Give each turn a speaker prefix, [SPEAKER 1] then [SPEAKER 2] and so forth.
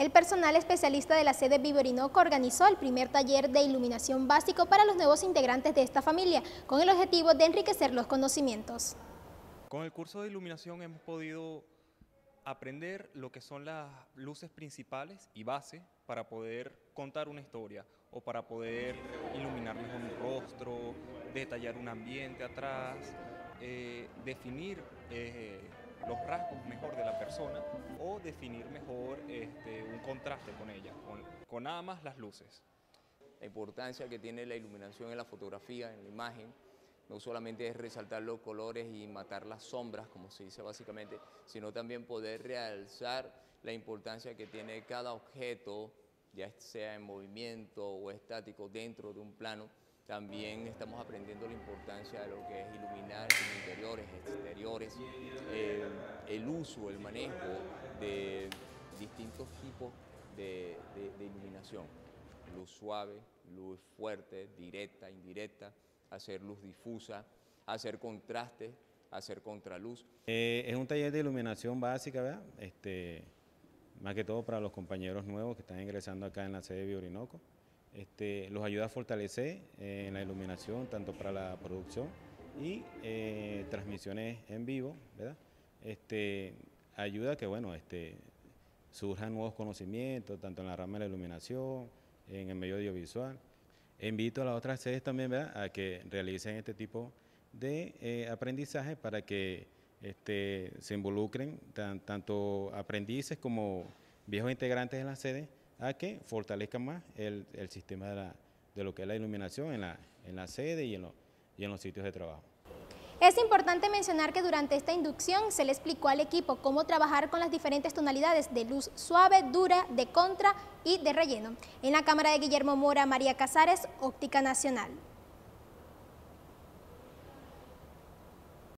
[SPEAKER 1] El personal especialista de la sede Vivo organizó el primer taller de iluminación básico para los nuevos integrantes de esta familia, con el objetivo de enriquecer los conocimientos.
[SPEAKER 2] Con el curso de iluminación hemos podido aprender lo que son las luces principales y base para poder contar una historia o para poder iluminar mejor un rostro, detallar un ambiente atrás, eh, definir eh, los rasgos mejor de la persona o definir mejor un contraste con ella, con, nada más las luces.
[SPEAKER 3] La importancia que tiene la iluminación en la fotografía, en la imagen, no solamente es resaltar los colores y matar las sombras, como se dice básicamente, sino también poder realzar la importancia que tiene cada objeto, ya sea en movimiento o estático, dentro de un plano. También estamos aprendiendo la importancia de lo que es iluminar interiores, exteriores, eh, el uso, el manejo de de iluminación. Luz suave, luz fuerte, directa, indirecta hacer luz difusa, hacer contraste, hacer contraluz.
[SPEAKER 4] Eh, es un taller de iluminación básica, ¿verdad? Este, más que todo para los compañeros nuevos que están ingresando acá en la sede de Orinoco. Este, los ayuda a fortalecer eh, en la iluminación, tanto para la producción y eh, transmisiones en vivo, ¿verdad? Este, ayuda que, bueno, este, surjan nuevos conocimientos, tanto en la rama de la iluminación, en el medio audiovisual. Invito a las otras sedes también a que realicen este tipo de eh, aprendizaje para que este, se involucren tanto aprendices como viejos integrantes en la sede a que fortalezcan más el, sistema de, lo que es la iluminación en la, sede y en los sitios de trabajo.
[SPEAKER 1] Es importante mencionar que durante esta inducción se le explicó al equipo cómo trabajar con las diferentes tonalidades de luz suave, dura, de contra y de relleno. En la cámara de Guillermo Mora, María Casares, Óptica Nacional.